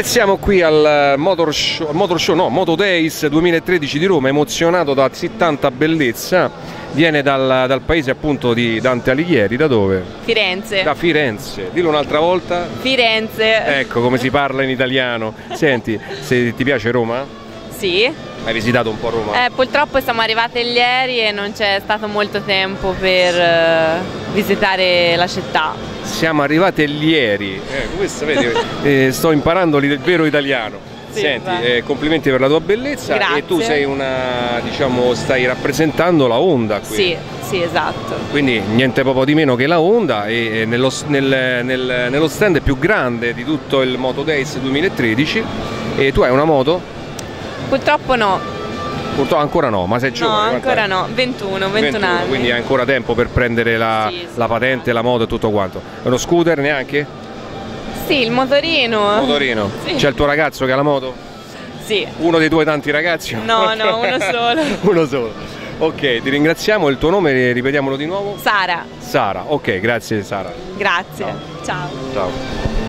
E siamo qui al Motor Show, al Motor Show, no, Moto Days 2013 di Roma, emozionato da così tanta bellezza. Viene dal, dal paese appunto di Dante Alighieri, da dove? Firenze. Da Firenze. Dillo un'altra volta. Firenze. Ecco come si parla in italiano. Senti, se ti piace Roma? Sì. Hai visitato un po' Roma? Eh, purtroppo siamo arrivate ieri e non c'è stato molto tempo per eh, visitare la città. Siamo arrivate ieri. Eh, questo vedi, eh, sto imparando il vero italiano. Sì, Senti, eh, complimenti per la tua bellezza Grazie. e tu sei una, diciamo, stai rappresentando la Honda qui. Sì, sì, esatto. Quindi niente proprio di meno che la Honda e e nello, nel- nel- nello stand più grande di tutto il Moto Days 2013 e tu hai una moto? Purtroppo no. Purtroppo ancora no, ma sei No, giovane. quanti ancora no. 21, 21, 21, anni. Quindi hai ancora tempo per prendere la, Sì, sì, la patente, la moto e tutto quanto. Uno scooter neanche? Sì, il motorino. Motorino? Sì. C'è il tuo ragazzo che ha la moto? Sì. Uno dei tuoi tanti ragazzi? No, no, uno solo. uno solo. Ok, ti ringraziamo. Il tuo nome, ripetiamolo di nuovo? Sara, Sara. Ok, grazie Sara. grazie. Ciao. Ciao.